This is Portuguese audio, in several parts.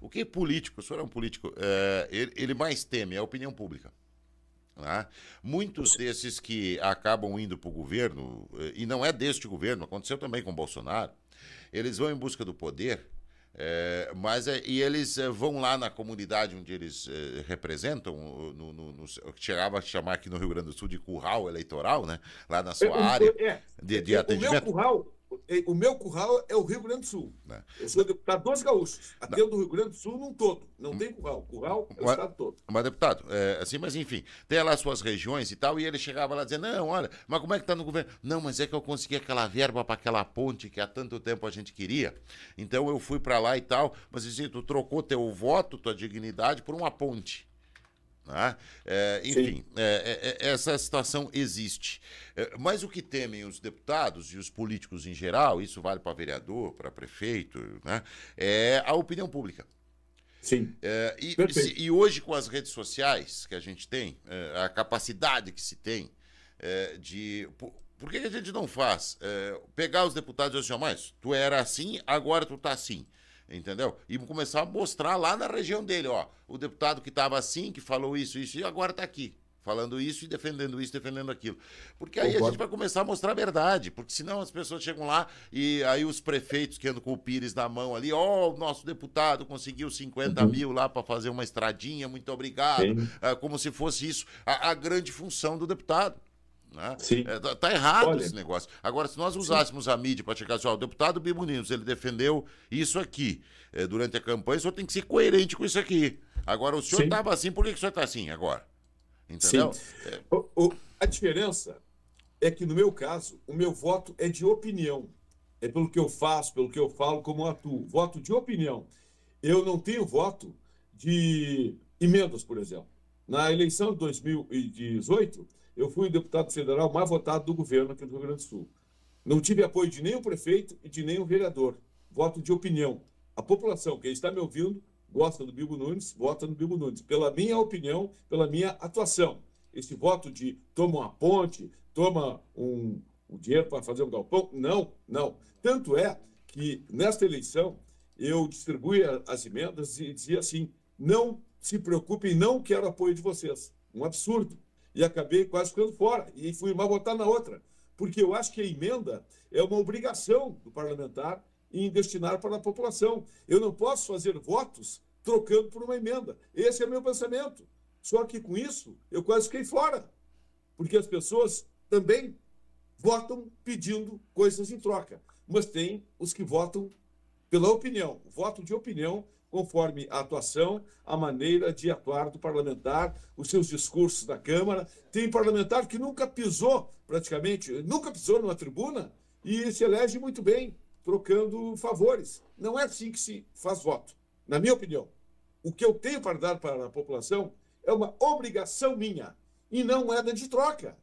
O que é político, o senhor é um político, é, ele, ele mais teme é a opinião pública. Né? Muitos desses que acabam indo para o governo, e não é deste governo, aconteceu também com Bolsonaro, eles vão em busca do poder, é, mas é, e eles é, vão lá na comunidade onde eles é, representam, no, no, no, chegava a chamar aqui no Rio Grande do Sul de curral eleitoral, né? Lá na sua área de, de atendimento. O meu curral, o meu curral é o Rio Grande do Sul. Né? Eu sou deputado dos gaúchos. Atendo do Rio Grande do Sul num todo. Não tem curral. Curral é o mas, estado todo. Mas, deputado, é, assim, mas enfim, tem lá suas regiões e tal, e ele chegava lá dizendo, não, olha, mas como é que tá no governo? Não, mas é que eu consegui aquela verba para aquela ponte que há tanto tempo a gente queria. Então eu fui para lá e tal, mas assim, tu trocou teu voto, tua dignidade por uma ponte. Né? É, enfim, é, é, é, essa situação existe. É, mas o que temem os deputados e os políticos em geral, isso vale para vereador, para prefeito, né? é a opinião pública. Sim. É, e, e, hoje, com as redes sociais que a gente tem, a capacidade que se tem de. Por, por que, que, a gente não faz? pegar os deputados e dizer assim, mas tu era assim, agora tu tá assim entendeu? E começar a mostrar lá na região dele, ó, o deputado que estava assim, que falou isso, isso, e agora está aqui. Falando isso e defendendo isso, defendendo aquilo. Porque aí Concordo. a gente vai começar a mostrar a verdade. Porque senão as pessoas chegam lá e aí os prefeitos que andam com o Pires na mão ali, ó, oh, o nosso deputado conseguiu 50 uhum. mil lá para fazer uma estradinha, muito obrigado. É, como se fosse isso a, a grande função do deputado. Né? É, tá, tá errado Olha, esse negócio. Agora, se nós usássemos sim. a mídia para chegar assim, ó, o deputado Bimoninos, ele defendeu isso aqui é, durante a campanha, o senhor tem que ser coerente com isso aqui. Agora, o senhor estava assim, por que, que o senhor está assim agora? Entendeu? É... O, o, a diferença é que, no meu caso, o meu voto é de opinião. É pelo que eu faço, pelo que eu falo, como eu atuo. Voto de opinião. Eu não tenho voto de emendas, por exemplo. Na eleição de 2018, eu fui o deputado federal mais votado do governo aqui do Rio Grande do Sul. Não tive apoio de nenhum prefeito e de nenhum vereador. Voto de opinião. A população, quem está me ouvindo, gosta do Bibo Nunes, vota no Bibo Nunes. Pela minha opinião, pela minha atuação. Esse voto de toma uma ponte, toma um, um dinheiro para fazer um galpão, não, não. Tanto é que nesta eleição eu distribuí as emendas e dizia assim: não se preocupem, não quero apoio de vocês. Um absurdo e acabei quase ficando fora. E fui mais votar na outra. Porque eu acho que a emenda é uma obrigação do parlamentar em destinar para a população. Eu não posso fazer votos trocando por uma emenda. Esse é o meu pensamento. Só que com isso eu quase fiquei fora. Porque as pessoas também votam pedindo coisas em troca. Mas tem os que votam pela opinião. O voto de opinião conforme a atuação, a maneira de atuar do parlamentar, os seus discursos na Câmara. Tem parlamentar que nunca pisou, praticamente, nunca pisou numa tribuna e se elege muito bem, trocando favores. Não é assim que se faz voto, na minha opinião. O que eu tenho para dar para a população é uma obrigação minha e não moeda de troca.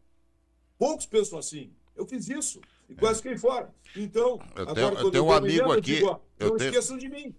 Poucos pensam assim. Eu fiz isso e quase fiquei fora. Então, eu tenho, agora, quando eu tenho um amigo aqui. Digo, ó, não tenho... esqueçam de mim.